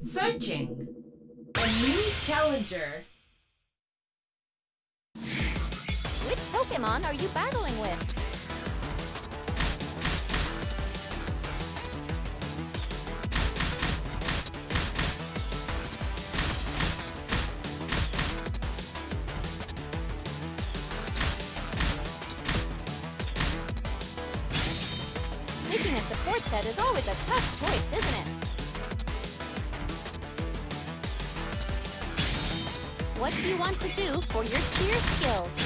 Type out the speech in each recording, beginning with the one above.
Searching. A new challenger. Which Pokemon are you battling with? Set is always a tough choice, isn't it? What do you want to do for your cheer skill?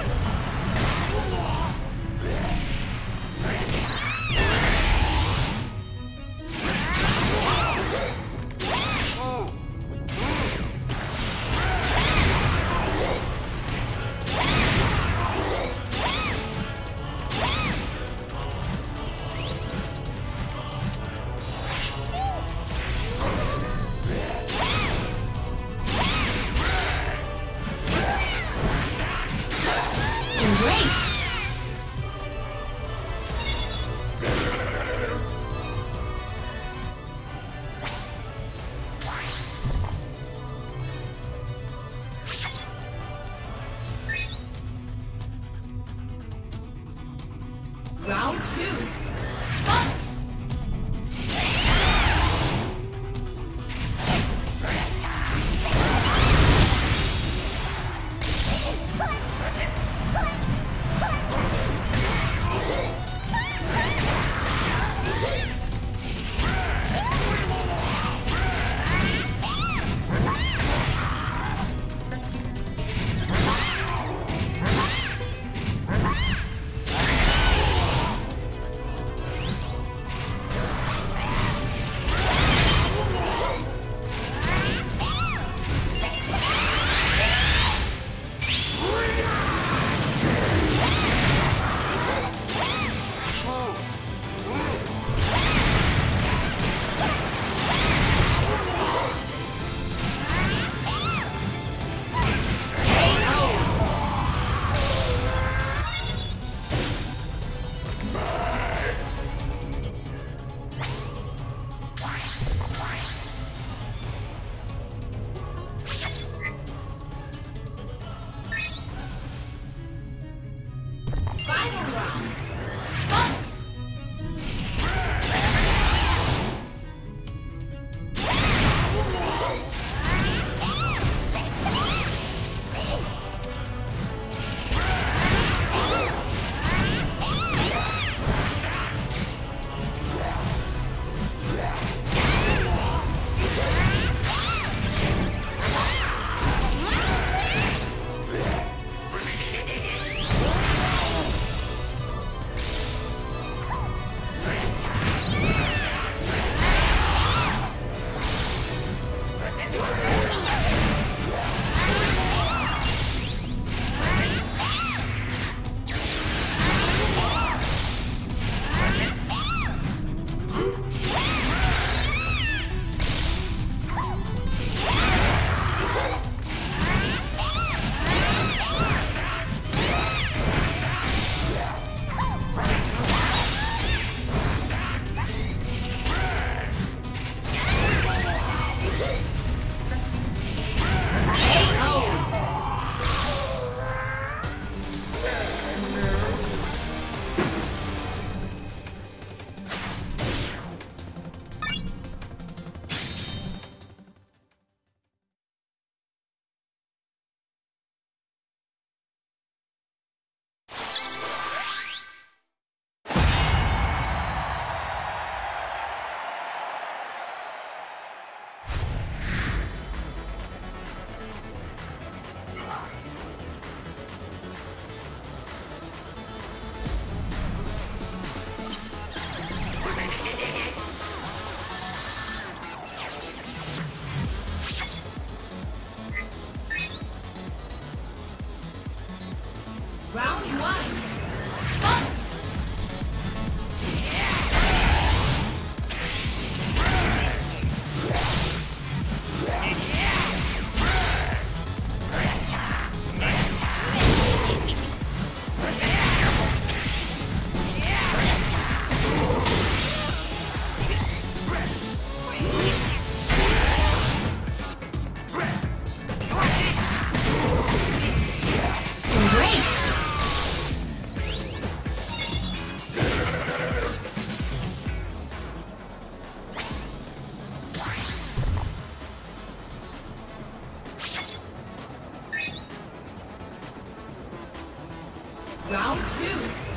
Yeah. Round one. Round two.